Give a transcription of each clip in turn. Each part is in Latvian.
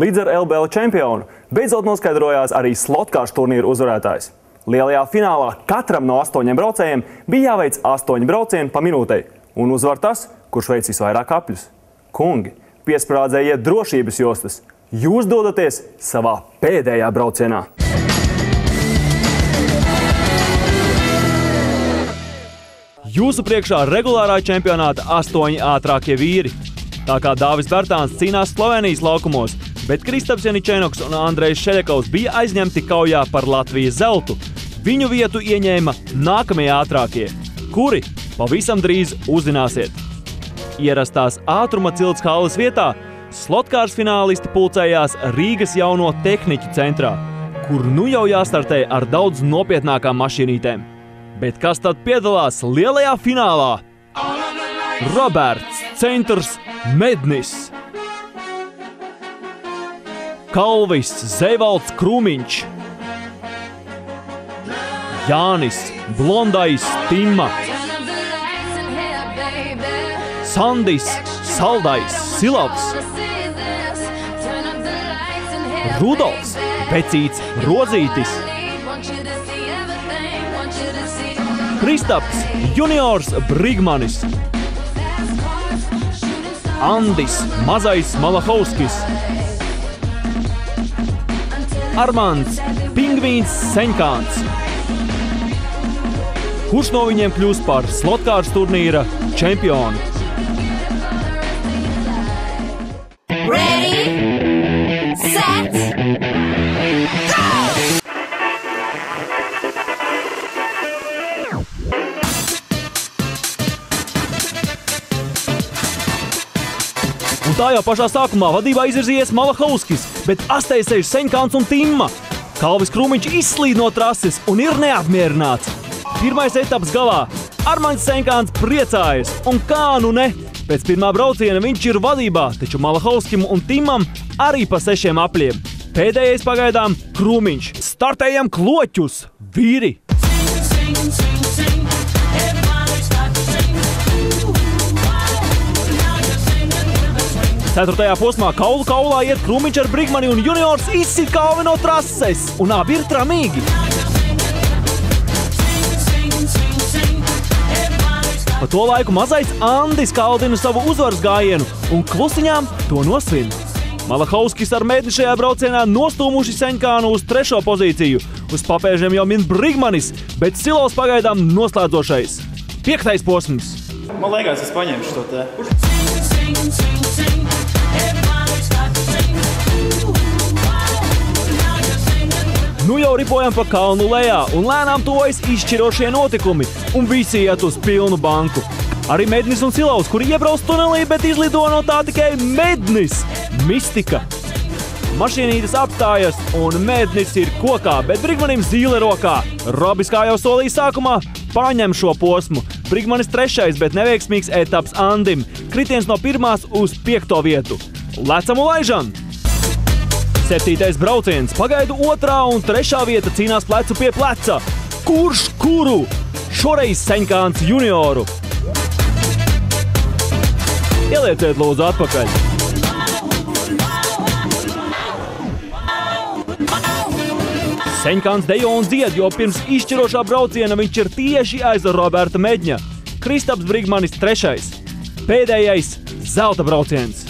Līdz ar LBL čempionu beidzot noskaidrojās arī slotkāršu turnīru uzvarētājs. Lielajā finālā katram no astoņiem braucējiem bija jāveic astoņi braucieni pa minūtei, un uzvar tas, kurš veic visvairāk apļus. Kungi, piesprādzējiet drošības jostas! Jūs dodaties savā pēdējā braucienā! Jūsu priekšā regulārā čempionāta astoņi ātrākie vīri. Tā kā Dāvis Bērtāns cīnās Slovenijas laukumos, bet Kristaps Janičēnoks un Andrejs Šeļakovs bija aizņemti kaujā par Latvijas zeltu. Viņu vietu ieņēma nākamie ātrākie, kuri pavisam drīz uzzināsiet. Ierastās ātruma cilts halas vietā slotkārs finālisti pulcējās Rīgas jauno tehniķu centrā, kur nu jau jāstartē ar daudz nopietnākām mašīnītēm. Bet kas tad piedalās lielajā finālā? Roberts, Centrs, Mednis, Kalvis, Zevalds, Krūmiņš, Jānis, Blondais, Tima, Sandis, Saldais, Silavs, Rudolfs, Vecīts, Rozītis, Kristaps, Juniors Brigmanis, Andis, Mazais Malahovskis, Armāns, Pingvīns Senkāns. Kurš no viņiem kļūs par slotkārs turnīra čempionu? Un tā jau pašā sākumā vadībā izvirzījies Malahovskis, bet astēsēž Senkāns un Timma. Kalvis Krūmiņš izslīd no trases un ir neapmierināts. Pirmais etaps galā. Armāns Senkāns priecājas, un kā nu ne? Pēc pirmā brauciena viņš ir vadībā, taču Malahovskim un Timam arī pa sešiem apļiem. Pēdējais pagaidām Krūmiņš. Startējam kloķus! Vīri! Ceturtajā posmā kaulu kaulā iet Krūmiņš ar Brigmani un juniors izsit kalvi no trases, un abi ir tramīgi. Pa to laiku mazais Andis kaldina savu uzvaras gājienu un klusiņām to nosvin. Malahovskis ar mēdni šajā braucienā nostūmuši Seņkānu uz trešo pozīciju. Uz papēžiem jau min Brigmanis, bet Silovs pagaidām noslēdzošais. Piektais posms. Man liekas, es paņemšu to te. Nu jau ripojam pa kalnu lejā, un lēnām tuvojas izšķirošie notikumi, un visi iet uz pilnu banku. Arī Mednis un Silaus, kuri iebrauc tunelī, bet izlido no tā tikai Mednis. Mistika! Mašīnītes apstājas, un Mednis ir kokā, bet Brigmanim zīle rokā. Robis, kā jau solīja sākumā, paņem šo posmu. Brigmanis trešais, bet neveiksmīgs etaps Andim. Kritiens no pirmās uz piekto vietu. Lecam un laižam! Septītais brauciens, pagaidu otrā un trešā vieta cīnās plecu pie pleca. Kurš kuru? Šoreiz Senkāns junioru. Ielieciet lūdzu atpakaļ. Seņkāns dejo un dzied, jo pirms izšķirošā brauciena viņš ir tieši aiz Roberta Meģņa. Kristaps Brigmanis trešais. Pēdējais - zelta brauciens.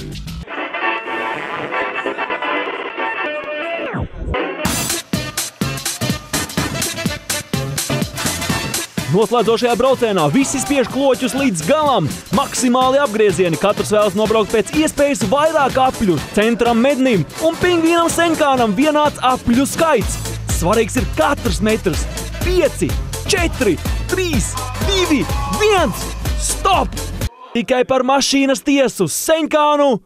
Noslēdzošajā braucienā visi spiež kloķus līdz galam. Maksimāli apgriezieni, katrs vēlas nobraukt pēc iespējas vairāk apļu. Centram mednim un pingvīnam senkānam vienāds apļu skaits. Svarīgs ir katrs metrs. 5, 4, 3, 2, 1. Stop! Tikai par mašīnas tiesu senkānu!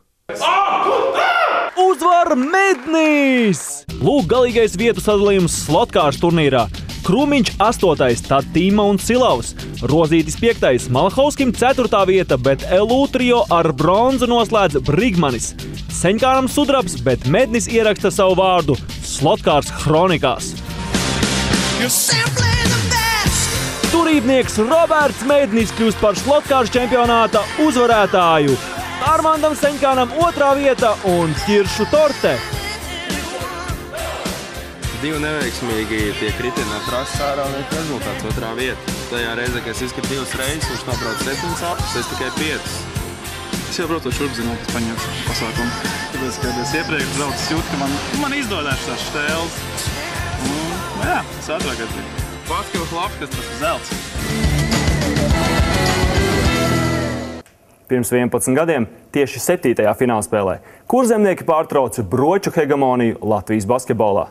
Uzvar mednis! Lūk, galīgais vietu sadalījums slotkārs turnīrā. Krūmiņš 8, tad Tīma un Silavs, Rozītis 5, Malahovskim 4. vieta, bet LU trio ar bronzu noslēdz Brigmanis. Seņkāram sudrabs, bet Mednis ieraksta savu vārdu Slotkārs kronikās. Turībnieks Roberts Mednis kļūst par Slotkārs čempionāta uzvarētāju. Armandam Seņkānam otrā vieta un ķiršu torte divi neveiksmīgi tie kritieni no trases ārā un ir rezultāts otrā vieta. Tajā reizē, kad es izkrītu divas reizes, viņš nobrauc septiņas apus, es tikai piecas. Es jau braucu šurp zinot, kas paņemts pasākumu. Tāpēc, kad es iepriekš es jūtu, ka man, man izdodas tās štēles. Un, nu jā, es ātrāk atbiju. Basketbols labs, kas tas zelts. Pirms 11 gadiem, tieši 7. finālspēlē, kurzemnieki pārtrauca broču hegemoniju Latvijas basketbolā.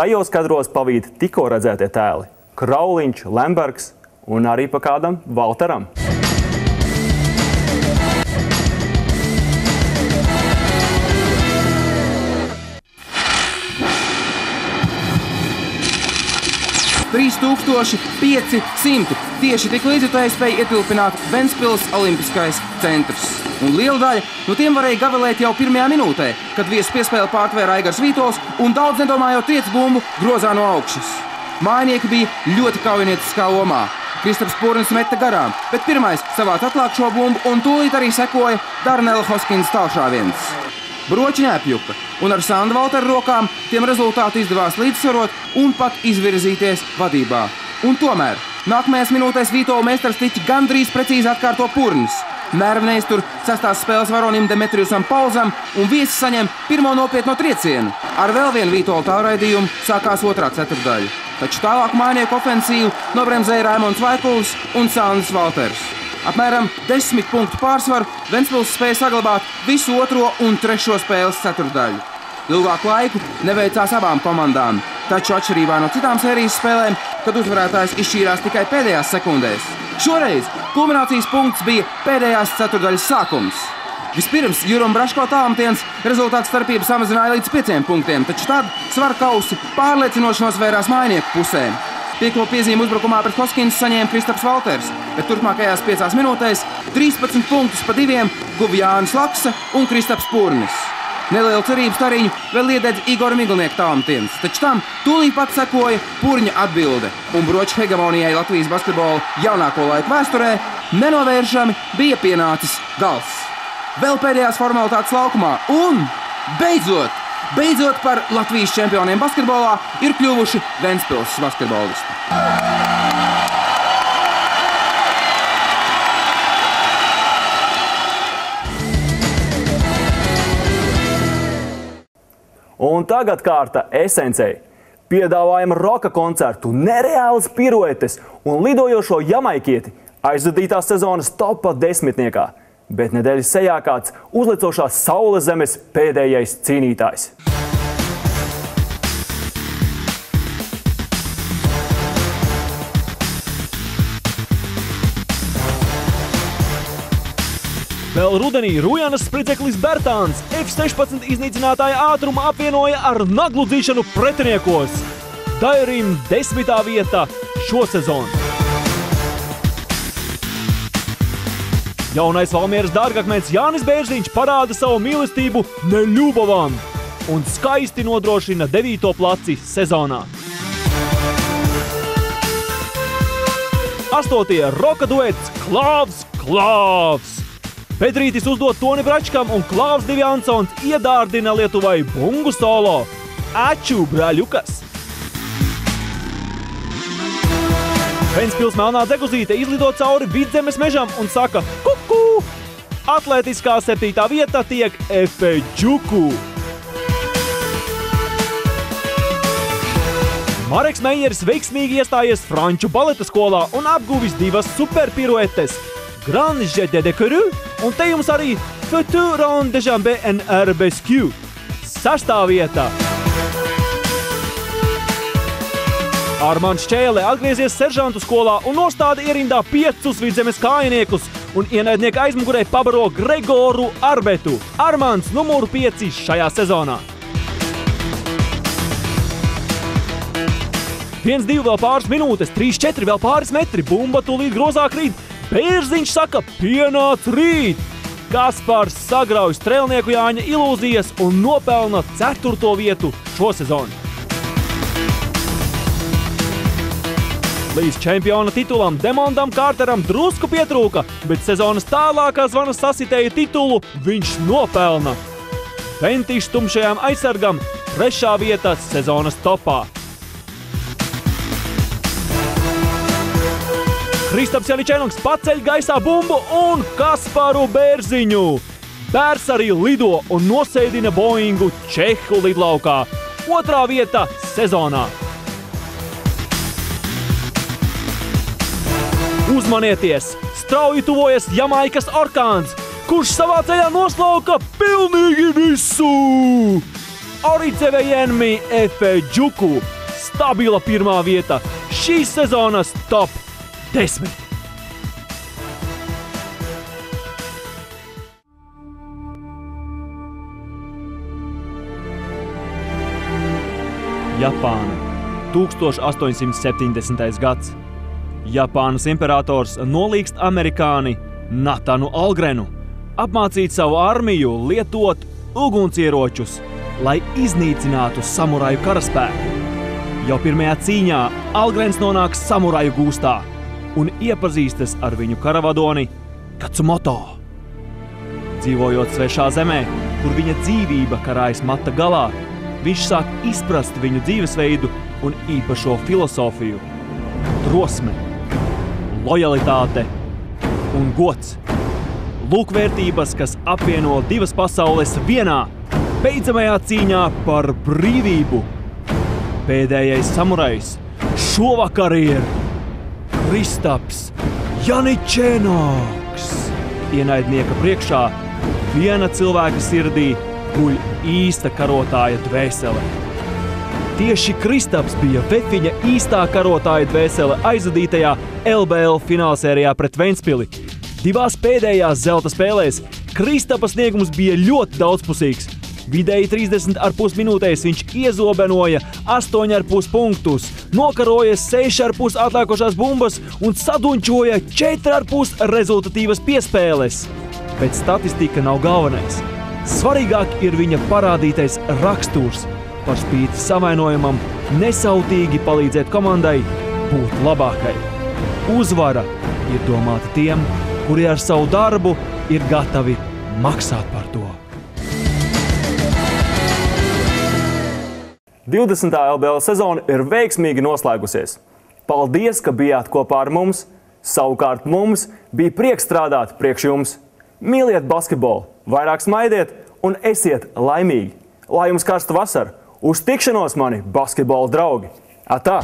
Tajos kadros pavīd tikko redzētie tēli - Krauliņš, Lembergs un arī pa kādam Valteram. Trīstūkstoši 500. Tieši tik līdzjutēji spēja ietilpināt Ventspils Olimpiskais centrs. Un liela daļa no tiem varēja gavilēt jau pirmajā minūtē, kad viesu piespēli pārtvēra Aigars Vītols un daudz nedomājot triec bumbu grozā no augšas. Mājinieki bija ļoti kaujinieciskā omā. Kristaps Pūrins meta garām, bet pirmais savāca atklāt šo bumbu un tūlīt arī sekoja Darnela Hoskins tālšāviens. Broči neapjuka, un ar Sandu Valteru rokām tiem rezultātu izdevās līdzsvarot un pat izvirzīties vadībā. Un tomēr nākamajās minūtēs Vītola meistars tika gandrīz precīzi atkārto purnis. Mērvnējs tur sastās spēles varonim Demetrijusam Pauzam un viesi saņem pirmo nopietno triecienu. Ar vēl vienu Vītola tālraidījumu sākās otrā ceturdaļa. Taču tālāk mainieku ofensīvu nobremzēja Raimons Vaikuls un Sandrs Valters. Apmēram 10 punktu pārsvaru Ventspils spēja saglabāt visu otro un trešo spēles ceturdaļu. Ilgāku laiku neveicās abām komandām, taču atšķirībā no citām sērijas spēlēm, kad uzvarētājs izšķīrās tikai pēdējās sekundēs. Šoreiz kulminācijas punkts bija pēdējās ceturdaļas sākums. Vispirms Jurim Braško tālmetiens rezultātu starpību samazināja līdz 5 punktiem, taču tad svaru kausi pārliecinoši nosvērās mainieku pusē. Piekto piezīmu uzbrukumā pret Hoskins saņēma Kristaps Valters, bet turpmākajās piecās minūtēs 13 punktus pa diviem guva Jānis Laksa un Kristaps Pūrnis. Nelielu cerību stariņu vēl iededz Igor Miglnieka tālmetiens, taču tam tūlīt pat sekoja Pūrņa atbilde, un broču hegemonijai Latvijas basketbola jaunāko laiku vēsturē nenovēršami bija pienācis gals. Vēl pēdējās formalitātes laukumā, un beidzot! Beidzot par Latvijas čempioniem basketbolā ir kļuvuši Ventspils basketbolisti. Un tagad kārta esencei. Piedāvājam roka koncertu, nereālas piruetes un lidojošo jamaikieti aizvadītās sezonas topā desmitniekā. Bet nedēļas sejā kāds uzlicošās saules zemes pēdējais cīnītājs. Vēl rudenī Rujanas spridzeklis Bertāns F-16 iznīcinātāja ātrumu apvienoja ar nagludzīšanu pretiniekos. Dairim desmitā vieta šo sezonu. Jaunais Valmieras dārgakmens Jānis Bērziņš parāda savu mīlestību Neļubovam un skaisti nodrošina devīto placi sezonā. Astotie roka duets Klāvs Klāvs! Pedrītis uzdod Toni Bračkam un Klaus Divansons iedārdina Lietuvai bungu solo. Aču, brāļukas! Ventspils melnā deguzīte izlido cauri vidzemes mežam un saka kuku! Atletiskā septītā vieta tiek Efe Džuku. Mareks Meijeris veiksmīgi iestājies Franču baleta skolā un apguvis divas superpiruetes – Grand Jet de Decuru un te jums arī Futuron de Jambé en RBSQ. Sastā vietā. Armāns Čēle atgriezies seržantu skolā un nostāda ierindā piecus vidzemes kājiniekus un ienaidnieka aizmugurē pabaro Gregoru Arbetu. Armāns numuru 5 šajā sezonā. 1-2 vēl pāris minūtes, 3-4 vēl pāris metri, bumba tūlīt grozā krīt. Bērziņš saka, pienāc rīt! Kaspars sagrauj strēlnieku Jāņa ilūzijas un nopelna 4. vietu šo sezonu. Līdz čempiona titulam Demondam Kārteram drusku pietrūka, bet sezonas tālākā zvana sasitēja titulu viņš nopelna. Ventišs tumšajām aizsargam trešā vieta sezonas topā. Kristaps Janičēnoks paceļ gaisā bumbu un Kasparu Bērziņu. Bērs arī lido un nosēdina Boeingu Čehu lidlaukā. Otrā vieta sezonā. Uzmanieties! Strauji tuvojas Jamaikas orkāns, kurš savā ceļā noslauka pilnīgi visu! Oricevejenmi Efe Džuku stabila pirmā vieta šīs sezonas top 10. Japāna 1870. gads. Japānas imperators nolīgst amerikāni Natanu Algrenu apmācīt savu armiju lietot ugunsieročus, lai iznīcinātu samuraju karaspēku. Jau pirmajā cīņā Algrens nonāk samuraju gūstā un iepazīstas ar viņu karavadoni Katsumoto. Dzīvojot svešā zemē, kur viņa dzīvība karājas mata galā, viņš sāk izprast viņu dzīvesveidu un īpašo filozofiju - drosme, lojalitāte un gods. Lūk, vērtības, kas apvieno divas pasaules vienā beidzamajā cīņā par brīvību. Pēdējais samurajs šovakar ir Kristaps Janičēnoks. Ienaidnieka priekšā viena cilvēka sirdī guļ īsta karotāja dvēsele. Tieši Kristaps bija Vefiņa īstā karotāja dvēsele aizvadītajā LBL finālsērijā pret Ventspili. Divās pēdējās zelta spēlēs Kristapa sniegums bija ļoti daudzpusīgs. Vidēji 30,5 minūtēs viņš iezobenoja 8,5 punktus, nokaroja 6,5 atlikušās bumbas un sadunčoja 4,5 rezultatīvas piespēles. Bet statistika nav galvenais. Svarīgāk ir viņa parādītais raksturs. Par spīti savainojumam, nesautīgi palīdzēt komandai būt labākai. Uzvara ir domāta tiem, kuri ar savu darbu ir gatavi maksāt par to. 20. LBL sezona ir veiksmīgi noslēgusies. Paldies, ka bijāt kopā ar mums! Savukārt mums bija prieks strādāt priekš jums. Mīliet basketbolu, vairāk smaidiet un esiet laimīgi! Lai jums karsta vasara! Uz tikšanos, mani basketbola draugi! Atā!